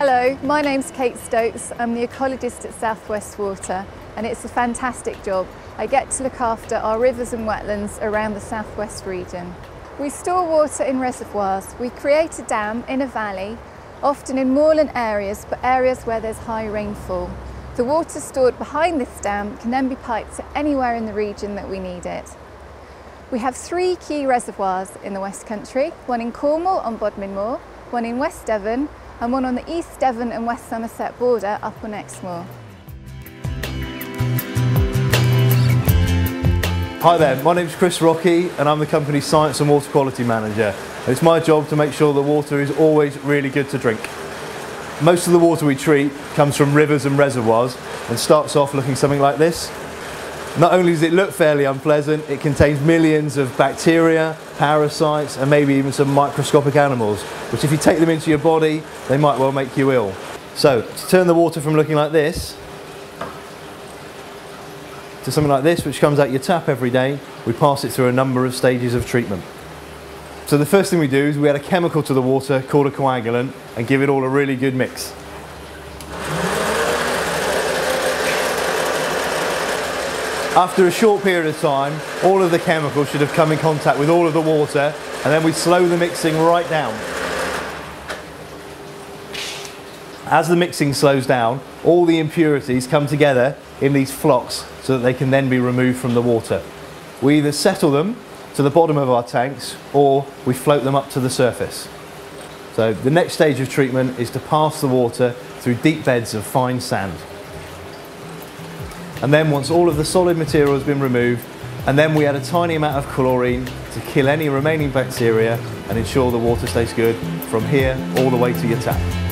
Hello, my name's Kate Stokes. I'm the ecologist at Southwest Water and it's a fantastic job. I get to look after our rivers and wetlands around the southwest region. We store water in reservoirs. We create a dam in a valley, often in moorland areas, but areas where there's high rainfall. The water stored behind this dam can then be piped to anywhere in the region that we need it. We have three key reservoirs in the West Country, one in Cornwall on Bodmin Moor, one in West Devon and one on the East Devon and West Somerset border up on Exmoor. Hi there, my name's Chris Rocky and I'm the company's Science and Water Quality Manager. It's my job to make sure the water is always really good to drink. Most of the water we treat comes from rivers and reservoirs and starts off looking something like this. Not only does it look fairly unpleasant, it contains millions of bacteria, parasites and maybe even some microscopic animals, which if you take them into your body, they might well make you ill. So to turn the water from looking like this to something like this, which comes out your tap every day, we pass it through a number of stages of treatment. So the first thing we do is we add a chemical to the water called a coagulant and give it all a really good mix. After a short period of time, all of the chemicals should have come in contact with all of the water and then we slow the mixing right down. As the mixing slows down, all the impurities come together in these flocks so that they can then be removed from the water. We either settle them to the bottom of our tanks or we float them up to the surface. So the next stage of treatment is to pass the water through deep beds of fine sand. And then once all of the solid material has been removed, and then we add a tiny amount of chlorine to kill any remaining bacteria and ensure the water stays good from here all the way to your tap.